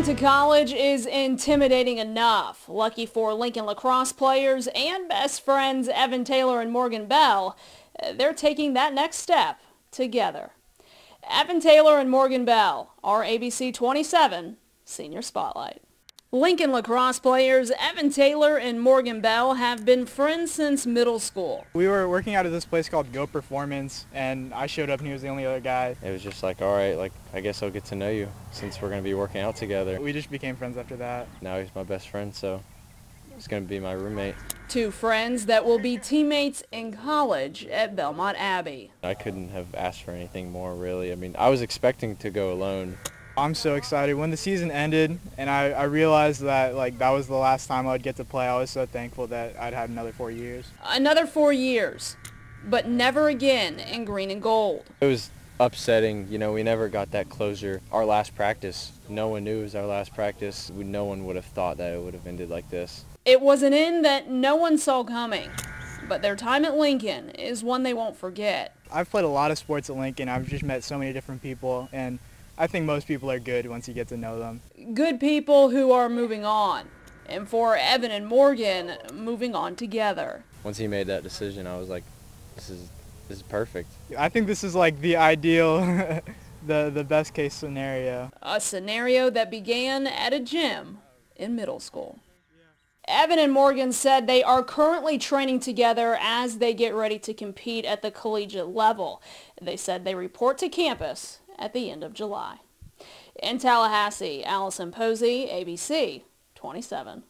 Going to college is intimidating enough. Lucky for Lincoln lacrosse players and best friends Evan Taylor and Morgan Bell, eh, they're taking that next step together. Evan Taylor and Morgan Bell, our ABC 27 Senior Spotlight. Lincoln lacrosse players Evan Taylor and Morgan Bell have been friends since middle school. We were working out of this place called Go Performance, and I showed up and he was the only other guy. It was just like, all right, like I guess I'll get to know you since we're going to be working out together. We just became friends after that. Now he's my best friend, so he's going to be my roommate. Two friends that will be teammates in college at Belmont Abbey. I couldn't have asked for anything more, really. I mean, I was expecting to go alone. I'm so excited. When the season ended and I, I, realized that like that was the last time I would get to play, I was so thankful that I'd had another four years. Another four years, but never again in green and gold. It was upsetting. You know, we never got that closure. Our last practice, no one knew it was our last practice. We, no one would have thought that it would have ended like this. It was an end that no one saw coming, but their time at Lincoln is one they won't forget. I've played a lot of sports at Lincoln. I've just met so many different people and I think most people are good once you get to know them. Good people who are moving on. And for Evan and Morgan, moving on together. Once he made that decision, I was like, this is, this is perfect. I think this is like the ideal, the, the best case scenario. A scenario that began at a gym in middle school. Evan and Morgan said they are currently training together as they get ready to compete at the collegiate level. They said they report to campus at the end of July. In Tallahassee, Allison Posey, ABC 27.